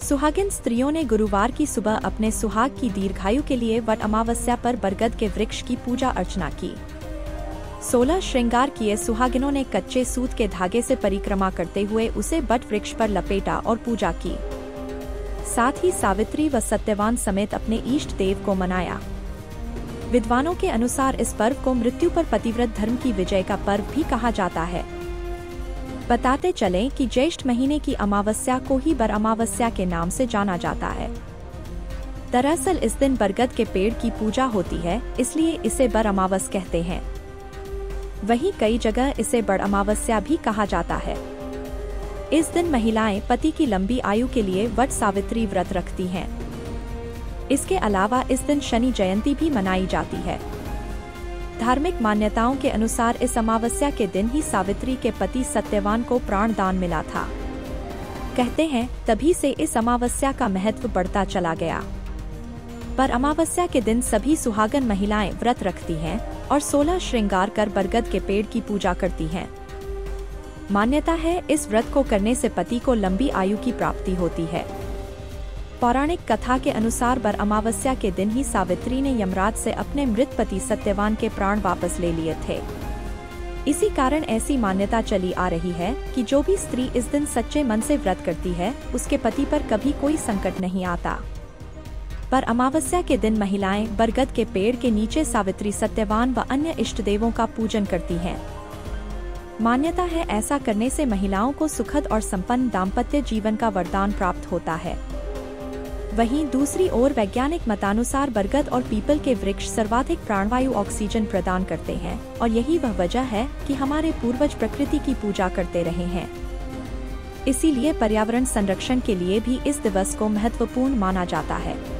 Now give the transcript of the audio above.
सुहागिन स्त्रियों ने गुरुवार की सुबह अपने सुहाग की दीर्घायु के लिए वट अमावस्या पर बरगद के वृक्ष की पूजा अर्चना की। सोलह श्रृंगार किए सुहागिनों ने कच्चे सूत के धागे से परिक्रमा करते हुए उसे बट वृक्ष पर लपेटा और पूजा की। साथ ही सावित्री व सत्यवान समेत अपने इष्ट देव को मनाया। विद्वानों के अनुसार इस पर्व को मृत्यु पर पतिव्रत धर्म की विजय का पर्व भी कहा जाता है। बताते चलें कि ज्येष्ठ महीने की अमावस्या को ही बर अमावस्या के नाम से जाना जाता है। दरअसल इस दिन बरगद के पेड़ की पूजा होती है, इसलिए इसे बर अमावस कहते हैं। वहीं कई जगह इसे बड़ अमावस्या भी कहा जाता है। इस दिन महिलाएँ पति की लंबी आयु के लिए वट सावित्री व्रत रखती हैं। इसके अलावा इस दिन शनि जयंती भी मनाई जाती है। धार्मिक मान्यताओं के अनुसार इस अमावस्या के दिन ही सावित्री के पति सत्यवान को प्राण दान मिला था। कहते हैं, तभी से इस अमावस्या का महत्व बढ़ता चला गया। पर अमावस्या के दिन सभी सुहागन महिलाएँ व्रत रखती हैं और सोलह श्रृंगार कर बरगद के पेड़ की पूजा करती हैं। मान्यता है, इस व्रत को करने से पति को लंबी आयु की प्राप्ति होती है। पौराणिक कथा के अनुसार बर अमावस्या के दिन ही सावित्री ने यमराज से अपने मृत पति सत्यवान के प्राण वापस ले लिए थे। इसी कारण ऐसी मान्यता चली आ रही है कि जो भी स्त्री इस दिन सच्चे मन से व्रत करती है, उसके पति पर कभी कोई संकट नहीं आता। पर अमावस्या के दिन महिलाएँ बरगद के पेड़ के नीचे सावित्री सत्यवान व अन्य इष्ट देवों का पूजन करती हैं। मान्यता है ऐसा करने से महिलाओं को सुखद और संपन्न दाम्पत्य जीवन का वरदान प्राप्त होता है। वहीं दूसरी ओर वैज्ञानिक मतानुसार बरगद और पीपल के वृक्ष सर्वाधिक प्राणवायु ऑक्सीजन प्रदान करते हैं और यही वह वजह है कि हमारे पूर्वज प्रकृति की पूजा करते रहे हैं। इसीलिए पर्यावरण संरक्षण के लिए भी इस दिवस को महत्वपूर्ण माना जाता है।